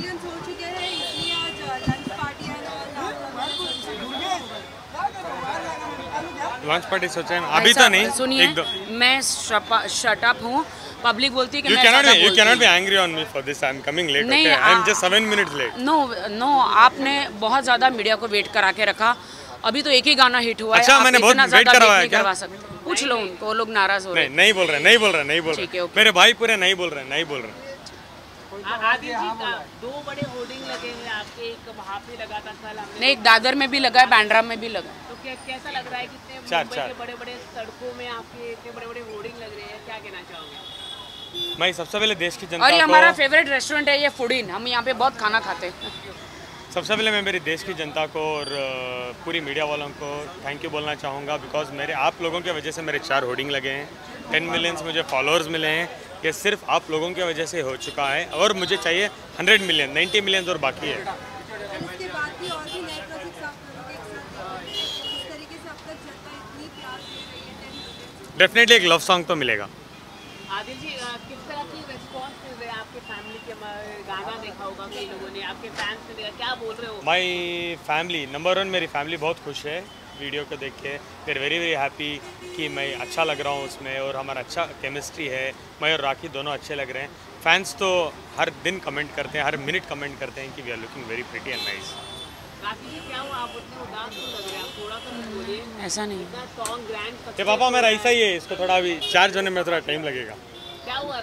Millions हो चुके हैं इसलिए आज लंच पार्टी है लॉन्च पार्टी सोचे हैं अभी तो नहीं सुनिए मैं शट अप हूँ पब्लिक बोलती है कि You मैं cannot be you बोलती cannot हूँ। be angry on me for this. I'm coming late. नहीं, Okay, I'm आ- just seven minutes late. No no आपने बहुत ज़्यादा मीडिया को वेट करा के रखा अभी तो एक ही गाना हिट हुआ अच्छा, है मैंने बहुत ज़्यादा करवाया क्या? करवा सकते पूछ लो उनको लोग नाराज़ हो रहे नहीं नहीं बोल रहे नहीं बोल रहे नहीं बोल रहे मेरे भाई पूरे नहीं बोल रहे नहीं बोल रहे आदिल जी दो बड़े होर्डिंग लगे हैं आपके एक वहाँ पे लगा था कल हमने नहीं एक दादर में भी लगा है बांद्रा में भी लगा तो क्या कैसा लग रहा है कि इतने चार, चार। के बड़े बड़े सड़कों में आपके इतने बड़े बड़े होर्डिंग लग रहे हैं क्या कहना चाहोगे? मैं सबसे पहले देश की जनता और ये हमारा फेवरेट रेस्टोरेंट है ये फूडिन हम यहाँ पे बहुत खाना खाते हैं। सबसे पहले मैं मेरी देश की जनता को और पूरी मीडिया वालों को थैंक यू बोलना चाहूँगा बिकॉज़ मेरे आप लोगों की वजह से मेरे चार होर्डिंग लगे हैं। टेन मिलियंस मुझे फॉलोअर्स मिले हैं। ये सिर्फ़ आप लोगों की वजह से हो चुका है और मुझे चाहिए हंड्रेड मिलियन नाइन्टी मिलियन और बाकी है। उसके बाद भी और भी नए प्रोजेक्ट्स आप करोगे एक साथ इस तरीके से अब तक जनता इतनी प्यार दे रही है टेन मिलियंस डेफिनेटली एक लव सॉन्ग तो मिलेगा। आदिल जी किस तरह की रिस्पॉन्स मिल रहे हैं आपके फैमिली के गाना देखा होगा कई लोगों ने आपके फैंस ने देखा क्या बोल रहे हो? माई फैमिली नंबर वन मेरी फैमिली बहुत खुश है वीडियो को देख के फिर वेरी वेरी हैप्पी कि मैं अच्छा लग रहा हूँ उसमें और हमारा अच्छा केमिस्ट्री है। मैं और राखी दोनों अच्छे लग रहे हैं। फैंस तो हर दिन कमेंट करते हैं हर मिनट कमेंट करते हैं कि we are looking very pretty and nice Rakhi ji क्या हुआ? आप उतने उदास क्यों लग रहे हैं? आप थोड़ा सा कुछ बोलिए। ऐसा नहीं। ये पापा मेरा ऐसा ही है इसको थोड़ा अभी चार्ज होने में थोड़ा टाइम लगेगा। क्या हुआ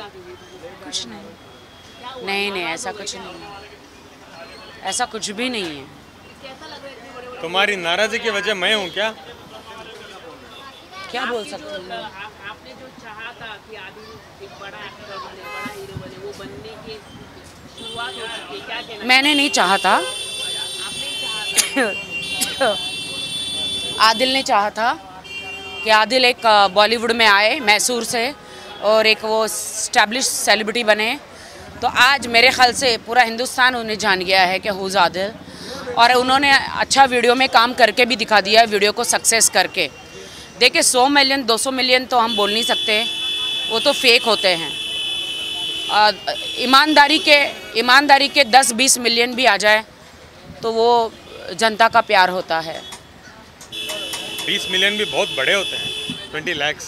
कुछ नहीं। नहीं नहीं ऐसा कुछ नहीं ऐसा कुछ भी नहीं है। है? तुम्हारी नाराज़गी की वजह मैं हूँ क्या? क्या बोल सकते हैं? आपने जो चाहा था कि आदिल एक बड़ा एक्टर बने बड़ा हीरो बने वो बनने की शुरुआत हो चुकी है क्या कहना मैंने नहीं चाहा था। आपने चाहा था आदिल ने चाहा था कि आदिल एक बॉलीवुड में आए मैसूर से और एक वो स्टैब्लिश सेलिब्रिटी बने। तो आज मेरे ख्याल से पूरा हिंदुस्तान उन्हें जान गया है कि हुज आदिल। और उन्होंने अच्छा वीडियो में काम करके भी दिखा दिया है वीडियो को सक्सेस करके। देखिए 100 मिलियन 200 मिलियन तो हम बोल नहीं सकते। वो तो फेक होते हैं। ईमानदारी के ईमानदारी के 10-20 मिलियन भी आ जाए तो वो जनता का प्यार होता है। बीस मिलियन भी बहुत बड़े होते हैं ट्वेंटी लैक्स